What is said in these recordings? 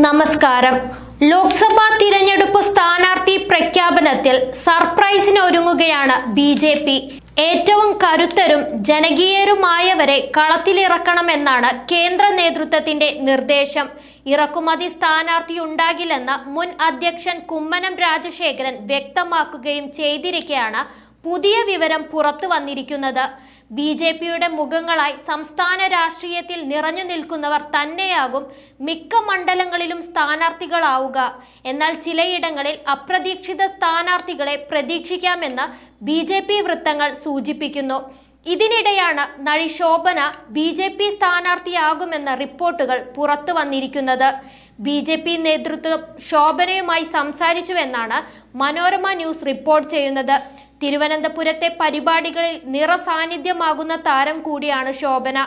നമസ്കാരം. ലോക്സഭാ തിരഞ്ഞെടുപ്പ് സ്ഥാനാർത്ഥി പ്രഖ്യാപനത്തിൽ സർപ്രൈസിന് ഒരുങ്ങുകയാണ് ബി ജെ പി. ഏറ്റവും കരുത്തരും ജനകീയരുമായവരെ കളത്തിലിറക്കണമെന്നാണ് കേന്ദ്ര നേതൃത്വത്തിന്റെ നിർദ്ദേശം. ഇറക്കുമതി സ്ഥാനാർത്ഥി ഉണ്ടാകില്ലെന്ന് മുൻ അധ്യക്ഷൻ കുമ്മനം രാജശേഖരൻ വ്യക്തമാക്കുകയും ചെയ്തിരിക്കെയാണ് പുതിയ വിവരം പുറത്തു വന്നിരിക്കുന്നത്. ബി ജെ പിയുടെ മുഖങ്ങളായി സംസ്ഥാന രാഷ്ട്രീയത്തിൽ നിറഞ്ഞു നിൽക്കുന്നവർ തന്നെയാകും മിക്ക മണ്ഡലങ്ങളിലും സ്ഥാനാർത്ഥികളാവുക. എന്നാൽ ചിലയിടങ്ങളിൽ അപ്രതീക്ഷിത സ്ഥാനാർത്ഥികളെ പ്രതീക്ഷിക്കാമെന്ന് ബി ജെ പി വൃത്തങ്ങൾ സൂചിപ്പിക്കുന്നു. ഇതിനിടെയാണ് നഴി ശോഭന ബി ജെ പി സ്ഥാനാർത്ഥിയാകുമെന്ന റിപ്പോർട്ടുകൾ പുറത്തു വന്നിരിക്കുന്നത്. ബി ജെ പി നേതൃത്വം ശോഭനയുമായി സംസാരിച്ചുവെന്നാണ് മനോരമ ന്യൂസ് റിപ്പോർട്ട് ചെയ്യുന്നത്. തിരുവനന്തപുരത്തെ പരിപാടികളിൽ നിറസാന്നിധ്യമാകുന്ന താരം കൂടിയാണ് ശോഭന.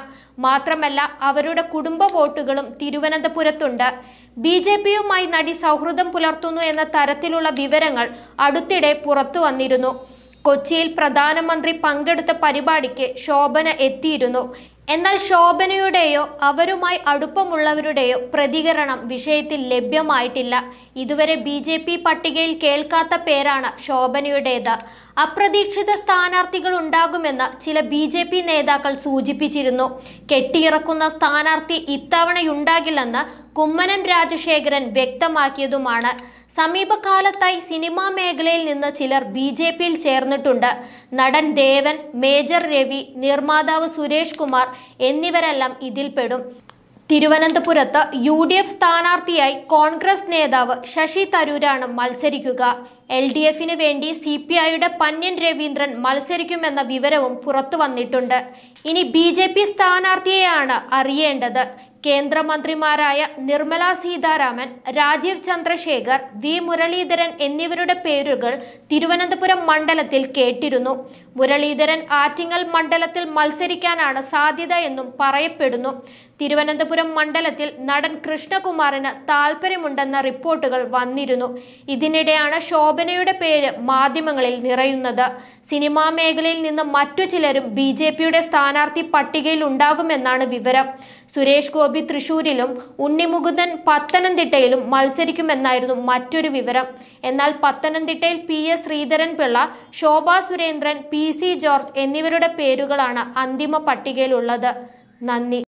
മാത്രമല്ല അവരുടെ കുടുംബ വോട്ടുകളും തിരുവനന്തപുരത്തുണ്ട്. ബി ജെ പിയുമായി നടി സൗഹൃദം പുലർത്തുന്നു എന്ന തരത്തിലുള്ള വിവരങ്ങൾ അടുത്തിടെ പുറത്തു വന്നിരുന്നു. കൊച്ചിയിൽ പ്രധാനമന്ത്രി പങ്കെടുത്ത പരിപാടിക്ക് ശോഭന എത്തിയിരുന്നു. എന്നാൽ ശോഭനയുടെയോ അവരുമായി അടുപ്പമുള്ളവരുടെയോ പ്രതികരണം വിഷയത്തിൽ ലഭ്യമായിട്ടില്ല. ഇതുവരെ ബി ജെ പി പട്ടികയിൽ കേൾക്കാത്ത പേരാണ് ശോഭനയുടേത്. അപ്രതീക്ഷിത സ്ഥാനാർത്ഥികൾ ഉണ്ടാകുമെന്ന് ചില ബി ജെ പി നേതാക്കൾ സൂചിപ്പിച്ചിരുന്നു. കെട്ടിയിറക്കുന്ന സ്ഥാനാർത്ഥി ഇത്തവണയുണ്ടാകില്ലെന്ന് കുമ്മനം രാജശേഖരൻ വ്യക്തമാക്കിയതുമാണ്. സമീപകാലത്തായി സിനിമാ മേഖലയിൽ നിന്ന് ചിലർ ബി ജെ പിയിൽ ചേർന്നിട്ടുണ്ട്. നടൻ ദേവൻ മേജർ രവി നിർമ്മാതാവ് സുരേഷ് കുമാർ എന്നിവരെല്ലാം ഇതിൽപ്പെടും തിരുവനന്തപുരത്ത് യു ഡി എഫ് സ്ഥാനാർത്ഥിയായി കോൺഗ്രസ് നേതാവ് ശശി തരൂരാണ് മത്സരിക്കുക. എൽ ഡി എഫിന് വേണ്ടി സി പി ഐയുടെ പന്യൻ രവീന്ദ്രൻ മത്സരിക്കുമെന്ന വിവരവും പുറത്തു വന്നിട്ടുണ്ട് ഇനി ബി ജെ പി സ്ഥാനാർത്ഥിയെയാണ് അറിയേണ്ടത്. കേന്ദ്രമന്ത്രിമാരായ നിർമ്മല സീതാരാമൻ രാജീവ് ചന്ദ്രശേഖർ വി മുരളീധരൻ എന്നിവരുടെ പേരുകൾ തിരുവനന്തപുരം മണ്ഡലത്തിൽ കേട്ടിരുന്നു. മുരളീധരൻ ആറ്റിങ്ങൽ മണ്ഡലത്തിൽ മത്സരിക്കാനാണ് സാധ്യത എന്നും പറയപ്പെടുന്നു. തിരുവനന്തപുരം മണ്ഡലത്തിൽ നടൻ കൃഷ്ണകുമാറിന് താല്പര്യമുണ്ടെന്ന റിപ്പോർട്ടുകൾ വന്നിരുന്നു. ഇതിനിടെയാണ് ശോഭനയുടെ പേര് മാധ്യമങ്ങളിൽ നിറയുന്നത്. സിനിമാ മേഖലയിൽ നിന്ന് മറ്റു ചിലരും ബി ജെ പിയുടെ സ്ഥാനാർത്ഥി പട്ടികയിൽ ഉണ്ടാകുമെന്നാണ് വിവരം. സുരേഷ് ഗോപി തൃശൂരിലും ഉണ്ണിമുകുന്ദൻ പത്തനംതിട്ടയിലും മത്സരിക്കുമെന്നായിരുന്നു മറ്റൊരു വിവരം. എന്നാൽ പത്തനംതിട്ടയിൽ P S Sreedharan Pillai Shobha Surendran C George എന്നിവരുടെ പേരുകളാണ് അന്തിമ പട്ടികയിലുള്ളത്. നന്ദി.